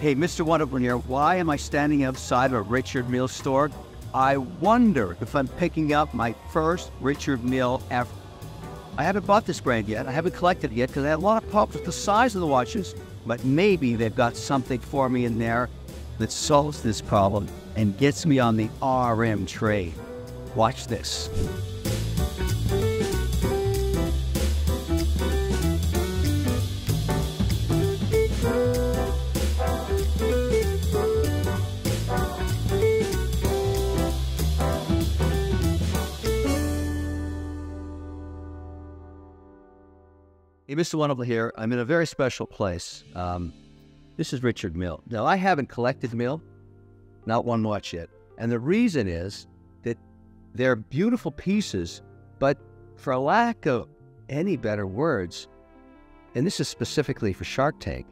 Hey, Mr. Wonderful here. Why am I standing outside a Richard Mille store? I wonder if I'm picking up my first Richard Mille ever. I haven't bought this brand yet. I haven't collected it yet because I have a lot of problems with the size of the watches. But maybe they've got something for me in there that solves this problem and gets me on the RM trade. Watch this. Mr. Wonderful here. I'm in a very special place. Um, this is Richard Mille. Now, I haven't collected Mille, not one watch yet. And the reason is that they're beautiful pieces, but for lack of any better words, and this is specifically for Shark Tank,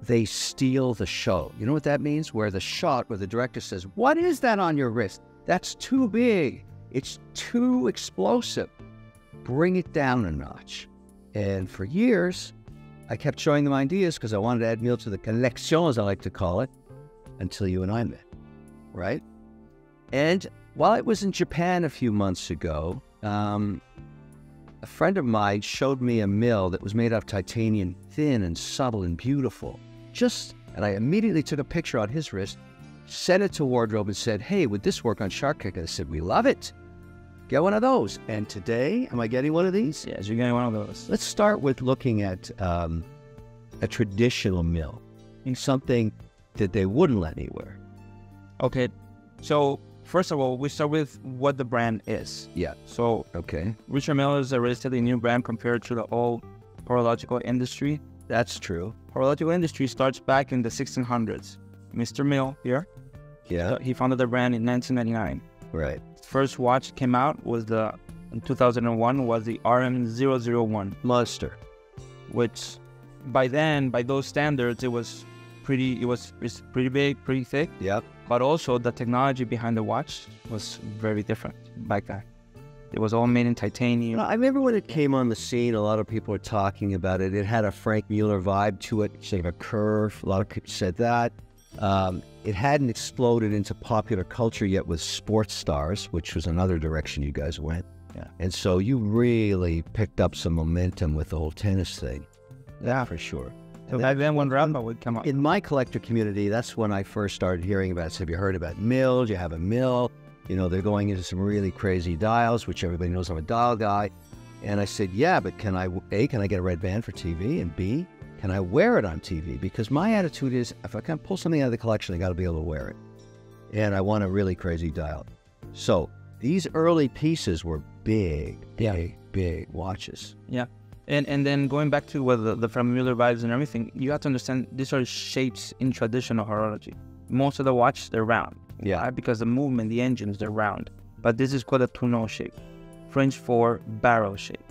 they steal the show. You know what that means? Where the shot where the director says, What is that on your wrist? That's too big. It's too explosive. Bring it down a notch. And for years, I kept showing them ideas because I wanted to add Mille to the collection, as I like to call it, until you and I met, right? And while I was in Japan a few months ago, um, a friend of mine showed me a Mille that was made out of titanium, thin and subtle and beautiful. Just, and I immediately took a picture on his wrist, sent it to wardrobe, and said, "Hey, would this work on Shark Tank?" And I said, "We love it." Get one of those. And today, am I getting one of these? Yes, you're getting one of those. Let's start with looking at um, a traditional Mille, something that they wouldn't let me wear. Okay, so first of all, we start with what the brand is. Yeah. So Okay. Richard Mille is a relatively new brand compared to the old horological industry. That's true. Horological industry starts back in the 1600s. Mr. Mille here, Yeah. he founded the brand in 1999. Right. First watch came out was the in 2001 was the RM001, Monster. which by then, by those standards, it was pretty. It was it's pretty big, pretty thick. Yep. but also the technology behind the watch was very different back then. It was all made in titanium. I remember when it came on the scene, a lot of people were talking about it. It had a Franck Muller vibe to it, sort of a curve. A lot of people said that. Um, it hadn't exploded into popular culture yet with sports stars, which was another direction you guys went. Yeah. And so you really picked up some momentum with the whole tennis thing. Yeah, for sure. So back then, when Rafa would come out, In my collector community, that's when I first started hearing about. it. So have you heard about Mills? You have a mill. You know, they're going into some really crazy dials, which everybody knows I'm a dial guy. And I said, yeah, but can I, A, can I get a red band for TV? And B, can I wear it on TV? Because my attitude is if I can pull something out of the collection, I got to be able to wear it. And I want a really crazy dial. So these early pieces were big, Yeah. big, big watches. yeah. And and then going back to what the, the Muller vibes and everything, you have to understand these are shapes in traditional horology. Most of the watches they're round. Yeah. Why? Because the movement, the engines, they're round. But this is called a tonneau shape, French for barrel shape.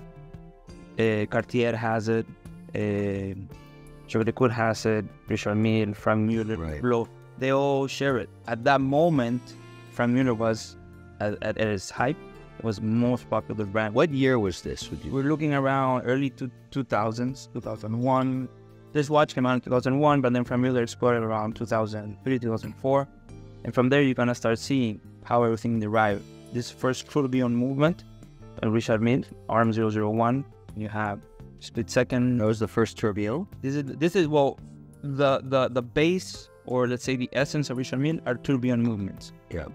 Uh, Cartier has it. Uh, Chevrolet Court has it. Richard Mille, Franck Muller, Right. Blo- They all share it. At that moment, Franck Muller was at, at, at its height. It was most popular brand. What year was this? Would you? We're looking around early two, 2000s, 2001. This watch came out in 2001, but then Franck Muller exploded around 2003, 2004. And from there, you're going to start seeing how everything derived. This first tourbillon movement, uh, Richard Mille, RM001. You have split second. That was the first tourbillon. This is, this is well, the, the, the base, or let's say the essence of Richard Mille, are tourbillon movements. Yeah.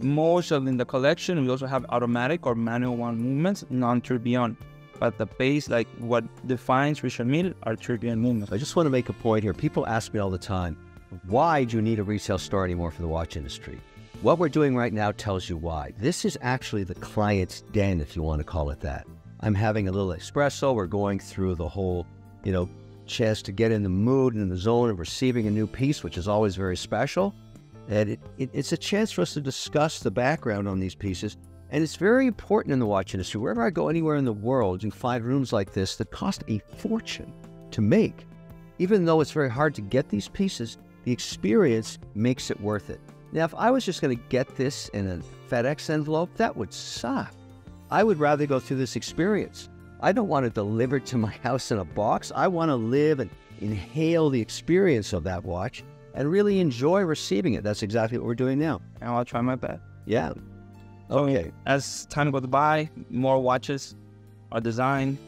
Most of in the collection, we also have automatic or manual one movements, non-tourbillon. But the base, like what defines Richard Mille, are tourbillon movements. I just want to make a point here. People ask me all the time, why do you need a retail store anymore for the watch industry? What we're doing right now tells you why. This is actually the client's den, if you want to call it that. I'm having a little espresso. We're going through the whole, you know, chance to get in the mood and in the zone of receiving a new piece, which is always very special. And it, it, it's a chance for us to discuss the background on these pieces. And it's very important in the watch industry. Wherever I go anywhere in the world, you can find rooms like this that cost a fortune to make. Even though it's very hard to get these pieces, the experience makes it worth it. Now, if I was just going to get this in a FedEx envelope, that would suck. I would rather go through this experience. I don't want to deliver it delivered to my house in a box. I want to live and inhale the experience of that watch. and really enjoy receiving it. That's exactly what we're doing now. And I'll try my best. Yeah. So Okay. as time goes by, more watches are designed.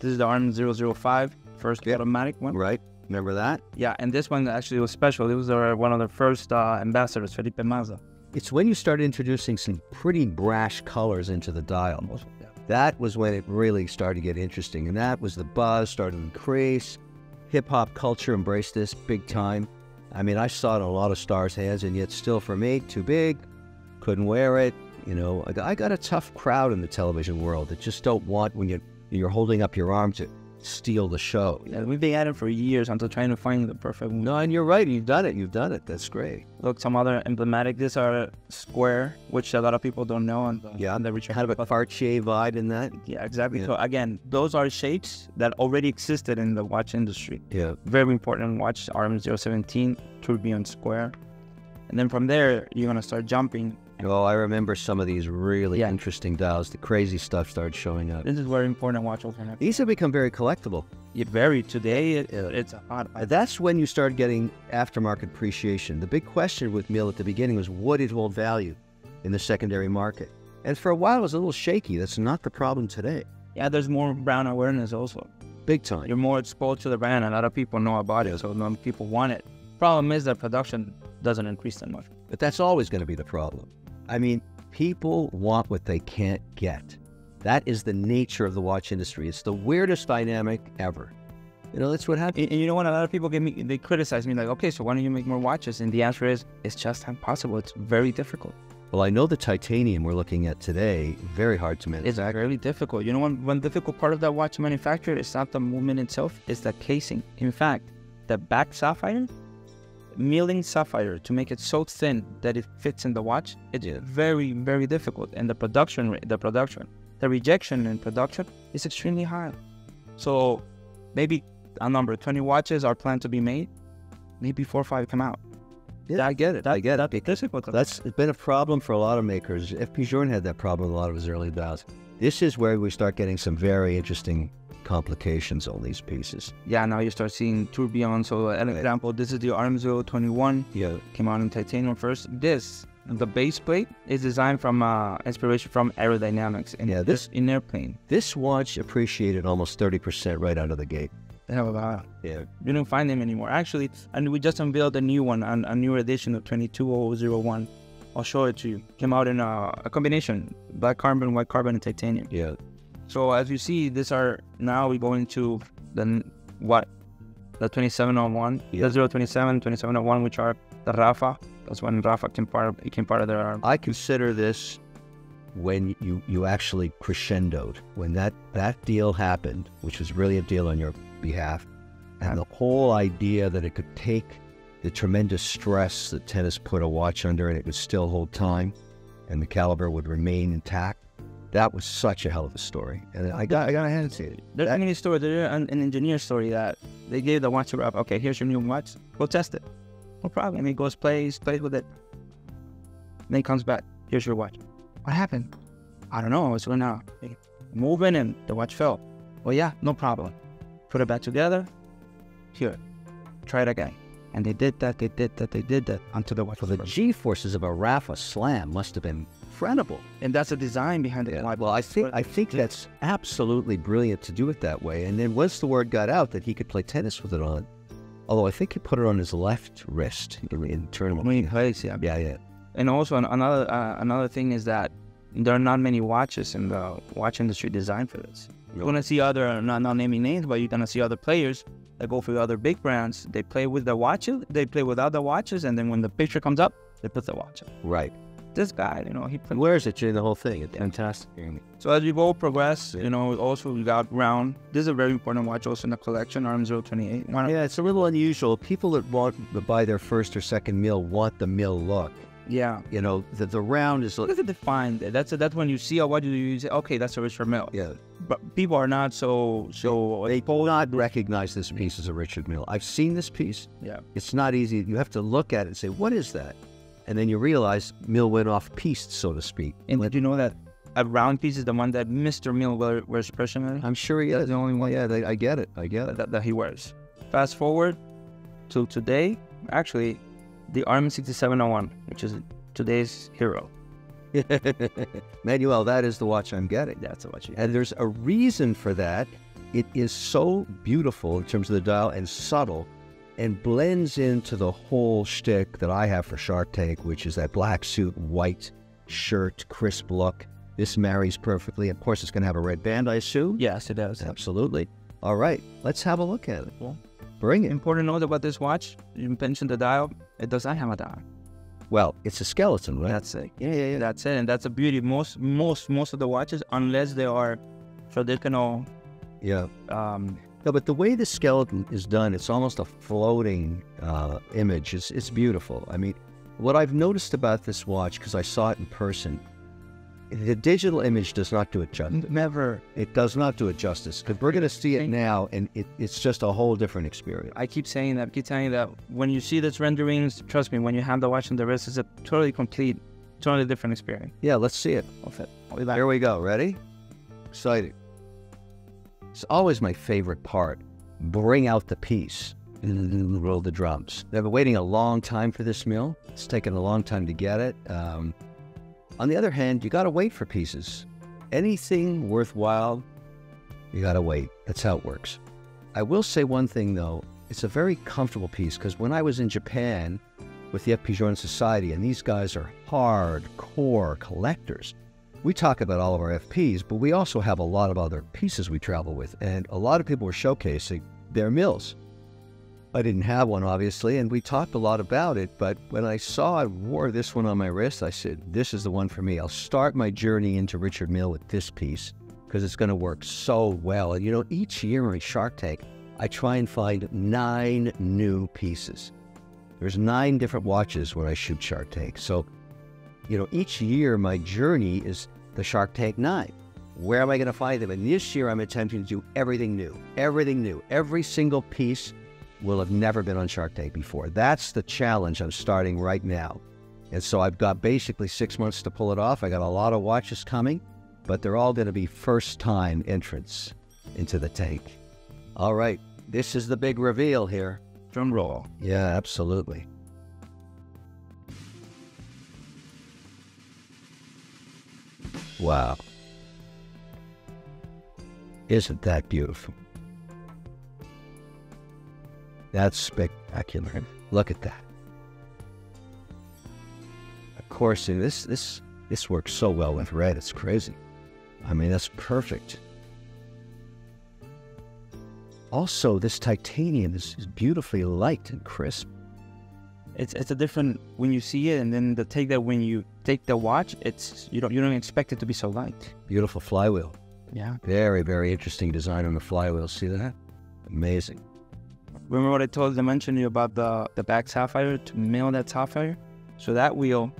This is the RM 005, first Yep. automatic one. Right. Remember that? Yeah, and this one actually was special. It was our, one of the first uh, ambassadors, Felipe Massa. It's when you start introducing some pretty brash colors into the dial. That was when it really started to get interesting. And that was the buzz started to increase. Hip hop culture embraced this big time. I mean, I saw it in a lot of stars' hands, and yet still for me, too big, couldn't wear it. You know, I got- I got a tough crowd in the television world that just don't want when you you're holding up your arm to steal the show. Yeah, we've been at it for years until trying to find the perfect one. No, and you're right. You've done it. You've done it. That's great. Look, some other emblematic. These are square, which a lot of people don't know. And uh, Yeah, the Richard Kind of a Cartier vibe in that. Yeah, exactly. Yeah. So again, those are shapes that already existed in the watch industry. Yeah. Very important watch, RM017, tourbillon square. And then from there, you're gonna start jumping. Oh, I remember some of these really Yeah. interesting dials. The crazy stuff started showing up. This is very important watch alternative. These have become very collectible. Yeah, very today, it, it's a hot. That's when you start getting aftermarket appreciation. The big question with Mille at the beginning was would it hold value in the secondary market? And for a while, it was a little shaky. That's not the problem today. Yeah, there's more brand awareness also. Big time. You're more exposed to the brand. A lot of people know about it, so a people want it. Problem is that production doesn't increase that much. But that's always going to be the problem. I mean, people want what they can't get. That is the nature of the watch industry. It's the weirdest dynamic ever. You know, that's what happens. And, you know what? A lot of people give me, they criticize me like, okay, so why don't you make more watches? And the answer is, it's just impossible. It's very difficult. Well, I know the titanium we're looking at today, very hard to manage. It's really difficult. You know, one, one difficult part of that watch manufacturer is not the movement itself, it's the casing. In fact, the back sapphire, milling sapphire to make it so thin that it fits in the watch, it's Yeah. very, very difficult. And the production rate, the production, the rejection in production is extremely high. So maybe a number 20 watches are planned to be made, maybe four or five come out. Yeah, I get it. I get it. That's difficult. That's it's been a problem for a lot of makers. FP Journe had that problem with a lot of his early dials. This is where we start getting some very interesting complications on these pieces. yeah, now you start seeing tourbillon. So, an example, this is the RM021. Yeah. came out in titanium first. This, the base plate, is designed from uh, inspiration from aerodynamics. And Yeah, this- in airplane. This watch appreciated almost 30% right out of the gate. Have about Yeah. you don't find them anymore. Actually, and we just unveiled a new one, an, a new edition of 22001. I'll show it to you. Came out in a, a combination black carbon, white carbon, and titanium. Yeah. So as you see, these are now we go into the what the 2701, Yeah. the 027, 2701, which are the Rafa. That's when Rafa came part. It came part of their I consider this when you, you actually crescendoed, when that, that deal happened, which was really a deal on your behalf, and the whole idea that it could take the tremendous stress that tennis put a watch under and it would still hold time and the caliber would remain intact, that was such a hell of a story. And I got, I got to hand it to you. There's That- many stories. There's an, an engineer story that they gave the watch to Rob. Okay, here's your new watch. Go test it. No problem. And he goes, plays, plays with it. And Then he comes back. Here's your watch. What happened? I don't know. I was going out moving and the watch fell. Well, yeah, no problem. Put it back together. Here, try it again. And they did that. They did that. They did that until the watch So the. G forces of a Rafa slam must have been incredible. And that's the design behind the watch. Well, I think I think that's absolutely brilliant to do it that way. And then once the word got out that he could play tennis with it on, although I think he put it on his left wrist in, tournament. When he plays, yeah. Yeah, yeah. And also an- another uh, another thing is that there are not many watches in the watch industry designed for this. You're gonna see other not not naming names, but you're gonna see other players that go for the other big brands. They play with the watches, they play without the watches, and then when the picture comes up, they put the watch. up. Right. This guy, you know, he played. wears it during the whole thing. It's fantastic. So as we go progress, you know, also we got round. This is a very important watch also in the collection, RM028. One Yeah, it's a little unusual. People that want to buy their first or second mill want the mill look. Yeah. You know, the, the round is. Look at the define. That's that's when you see a watch, you say, okay, that's a Richard Mille. Yeah. But people are not so so. They do not recognize this piece as a Richard Mille. I've seen this piece. yeah. It's not easy. You have to look at it and say, what is that? And then you realize Mille went off piece, so to speak. And did you know that a round piece is the one that Mr. Mille wear, wears personally? I'm sure he is. the only one Yeah, they, I get it. I get it. that, that he wears. Fast forward to today, actually, the RM 6701, which is today's hero. Manuel, that is the watch I'm getting. That's what you. And there's a reason for that. It is so beautiful in terms of the dial and subtle and blends into the whole shtick that I have for Shark Tank, which is that black suit, white shirt, crisp look. This marries perfectly. Of course, it's going to have a red band, I assume. Yes, it does. Absolutely. All right, let's have a look at it. Cool. Bring it. Important note about this watch: you mentioned the dial. It does not have a dial. Well, it's a skeleton, right? That's it. yeah, yeah, yeah. That's it, and that's a beauty. Most, most, most of the watches, unless they are traditional, yeah. um, No, but the way the skeleton is done, it's almost a floating uh, image. It's, it's beautiful. I mean, what I've noticed about this watch, because I saw it in person, the digital image does not do it justice. never. It does not do it justice because we're going to see it now, and it, it's just a whole different experience. I keep saying that. I keep telling you that when you see these renderings, trust me, when you have the watch on the wrist, it's a totally complete, totally different experience Yeah, let's see it. of it. I'll be back. Here we go. Ready? Exciting. It's always my favorite part. Bring out the piece. Roll the drums. They've been waiting a long time for this meal. It's taken a long time to get it. Um, on the other hand, you got to wait for pieces. Anything worthwhile, you got to wait. That's how it works. I will say one thing though. It's a very comfortable piece because when I was in Japan with the FP Journe Society, and these guys are hardcore collectors, we talk about all of our FPs, but we also have a lot of other pieces we travel with. And a lot of people were showcasing their mills. I didn't have one, obviously, and we talked a lot about it. But when I saw I wore this one on my wrist, I said, This is the one for me. I'll start my journey into Richard Mille with this piece because it's going to work so well. And you know, each year in Shark Tank, I try and find nine new pieces. There's nine different watches when I shoot Shark Tank. So, you know, each year my journey is the Shark Tank 9. Where am I going to find them? And this year I'm attempting to do everything new. Everything new. Every single piece will have never been on Shark Tank before. That's the challenge I'm starting right now. And so I've got basically six months to pull it off. I got a lot of watches coming, but they're all going to be first time entrants into the tank. All right, this is the big reveal here. Drum roll. Yeah, absolutely. Wow. Isn't that beautiful? That's spectacular. Look at that. Of course, this this this works so well with red. It's crazy. I mean, that's perfect. Also, this titanium is, is beautifully light and crisp. It's it's a different when you see it, and then the take that when you take the watch, it's you don't you don't expect it to be so light. Beautiful flywheel. Yeah. Very, very interesting design on the flywheel. See that? Amazing. Remember what I told I mentioned you about the the back sapphire to mill that sapphire? So that wheel,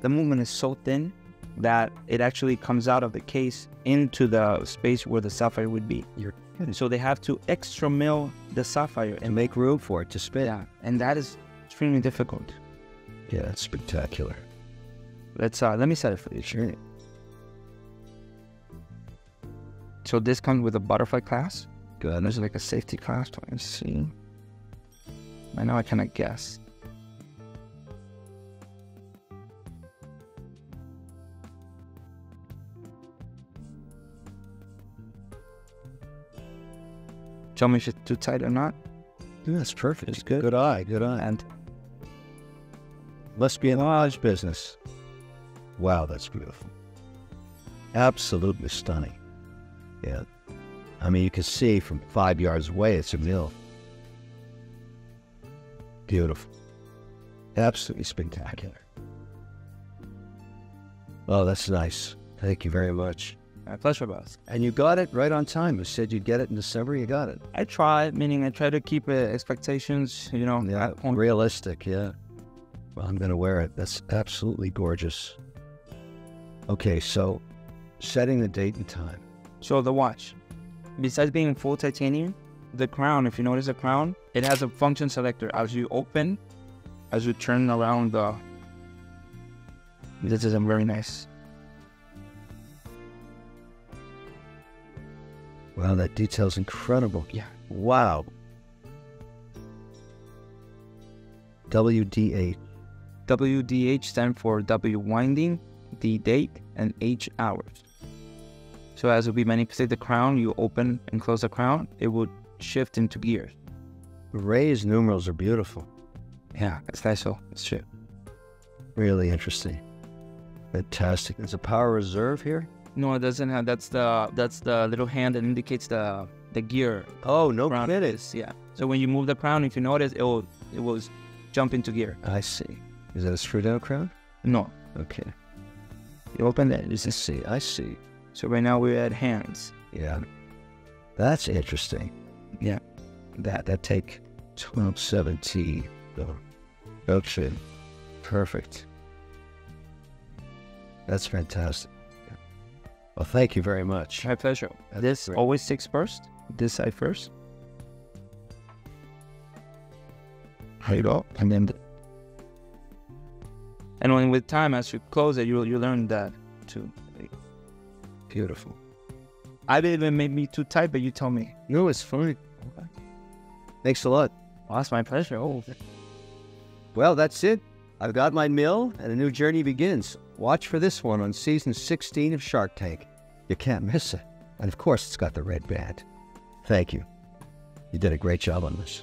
the movement is so thin that it actually comes out of the case into the space where the sapphire would be. You're So they have to extra mill the sapphire and and make room for it to spin. yeah, and that is extremely difficult. Yeah, it's spectacular. Let's uh let me set it for you. Sure. So this comes with a butterfly clasp. Good. There's like a safety clasp. Let's see. I know I cannot guess. Tell me if it's too tight or not. Yeah, that's perfect. It's good. Good eye. Good eye. And Must be in the business. Wow, that's beautiful. Absolutely stunning. Yeah. I mean, you can see from five yards away, it's a mill. Beautiful. Absolutely spectacular. Oh, that's nice. Thank you very much. my pleasure, boss. And you got it right on time. You said you'd get it in December. You got it. I try, meaning I try to keep uh, expectations, you know, yeah, realistic. Yeah. Well, I'm going to wear it. That's absolutely gorgeous. Okay, so setting the date and time. So the watch, besides being full titanium, the crown, if you notice the crown, it has a function selector. As you open, as you turn around the, this is a very nice. Wow, that detail's incredible. Yeah. Wow. WDH. WDH stands for W winding, D date, and H hours. So as we manipulate the crown, you open and close the crown, it would shift into gears. Ray's numerals are beautiful. Yeah, it's special. It's true. Really interesting. Fantastic. There's a power reserve here. No, it doesn't have. That's the that's the little hand that indicates the the gear. Oh, no crown kidding. is, Yeah. So when you move the crown, if you notice, it will it will jump into gear. I see. Is that a screw down crown? No, Okay. you open it. I This see. I see. So right now we're at hands. Yeah. That's interesting. Yeah. That that take 12, 17. Oh. Okay. Perfect. That's fantastic. Well, thank you very much. My pleasure. That's this great. always sticks first. This side first. Up, and then. The... And when with time, as you close it, you you learn that too. Beautiful. I didn't even make me too tight, but you tell me. No, it's fine. Thanks a lot. Oh, that's my pleasure. Oh, Well, that's it. I've got my mill, and a new journey begins. Watch for this one on season 16 of Shark Tank. You can't miss it. And of course, it's got the red band. Thank you. You did a great job on this.